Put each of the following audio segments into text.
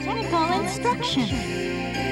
technical instruction.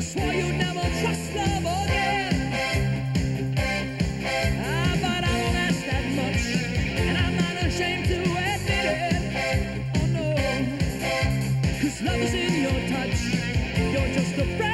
Swore you'd never trust love again. Ah, but I don't ask that much, and I'm not ashamed to admit it. Oh Cause love is in your touch. You're just a friend.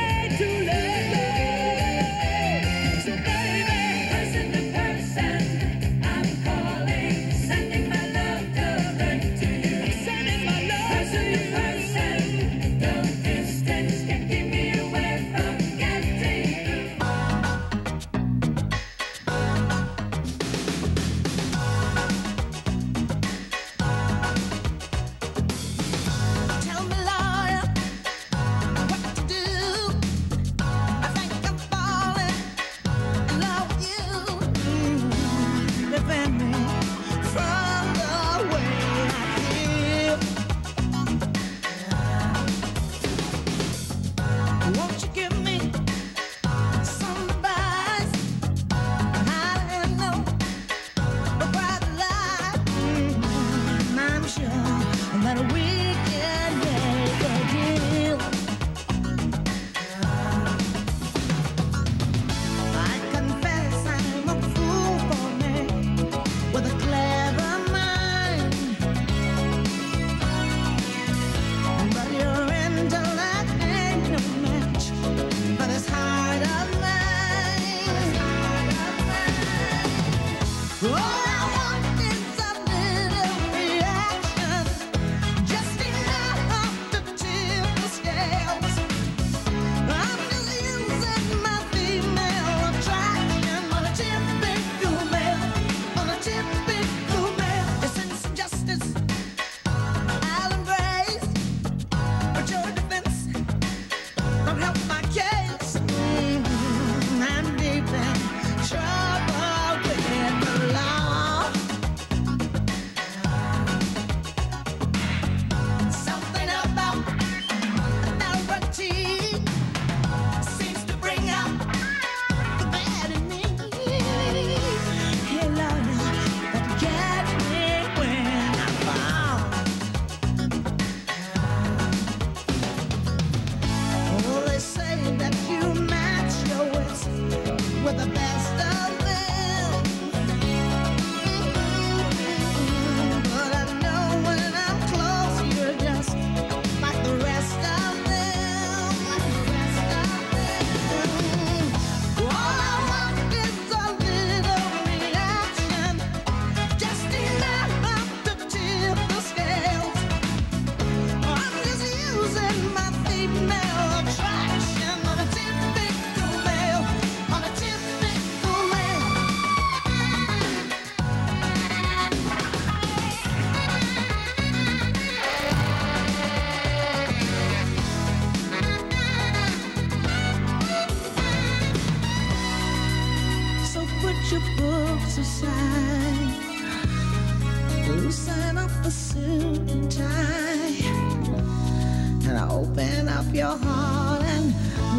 open up your heart and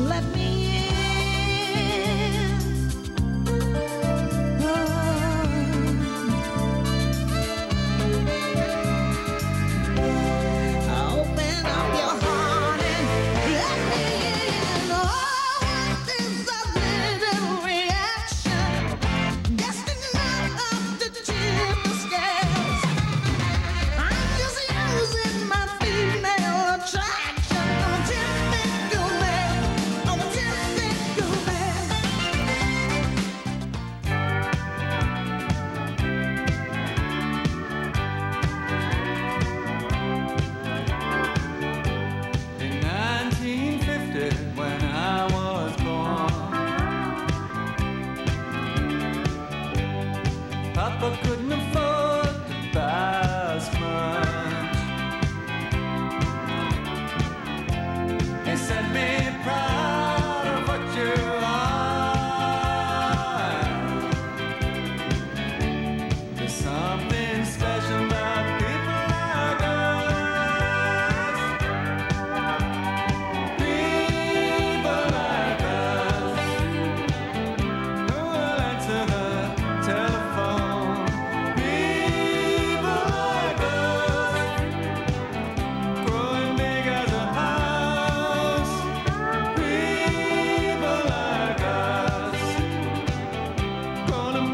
let me gonna